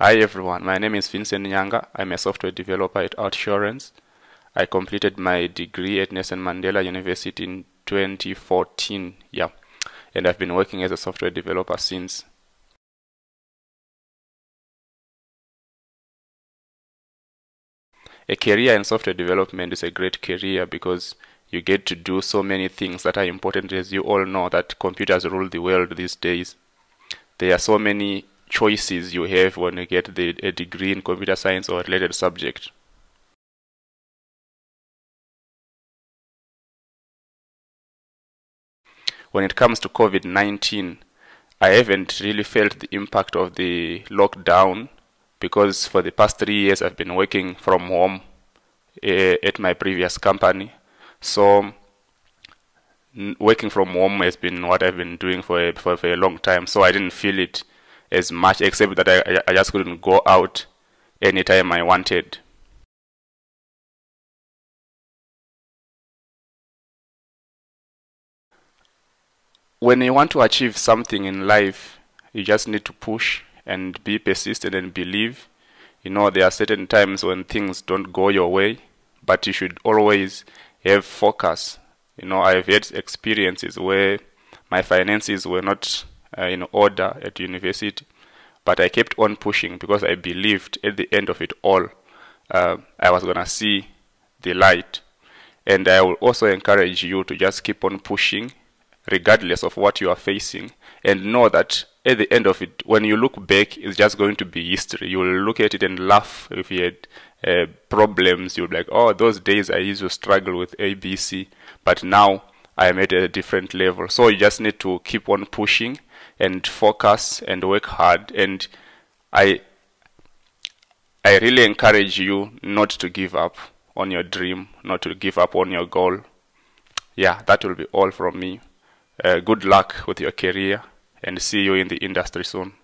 Hi everyone, my name is Vincent Nyanga. I'm a software developer at Outsurance. I completed my degree at Nelson Mandela University in 2014, yeah, and I've been working as a software developer since. A career in software development is a great career because you get to do so many things that are important as you all know that computers rule the world these days. There are so many choices you have when you get the, a degree in computer science or related subject. When it comes to COVID 19, I haven't really felt the impact of the lockdown because for the past three years I've been working from home uh, at my previous company. So, working from home has been what I've been doing for a, for, for a long time. So I didn't feel it as much, except that I, I just couldn't go out anytime I wanted. When you want to achieve something in life, you just need to push and be persistent and believe. You know, there are certain times when things don't go your way, but you should always have focus. You know, I've had experiences where my finances were not uh, in order at university. But I kept on pushing because I believed at the end of it all, uh, I was going to see the light. And I will also encourage you to just keep on pushing, regardless of what you are facing, and know that at the end of it, when you look back, it's just going to be history. You will look at it and laugh if you had uh, problems. You'll be like, oh, those days I used to struggle with ABC, but now I am at a different level. So you just need to keep on pushing and focus and work hard. And I, I really encourage you not to give up on your dream, not to give up on your goal. Yeah, that will be all from me. Uh, good luck with your career and see you in the industry soon.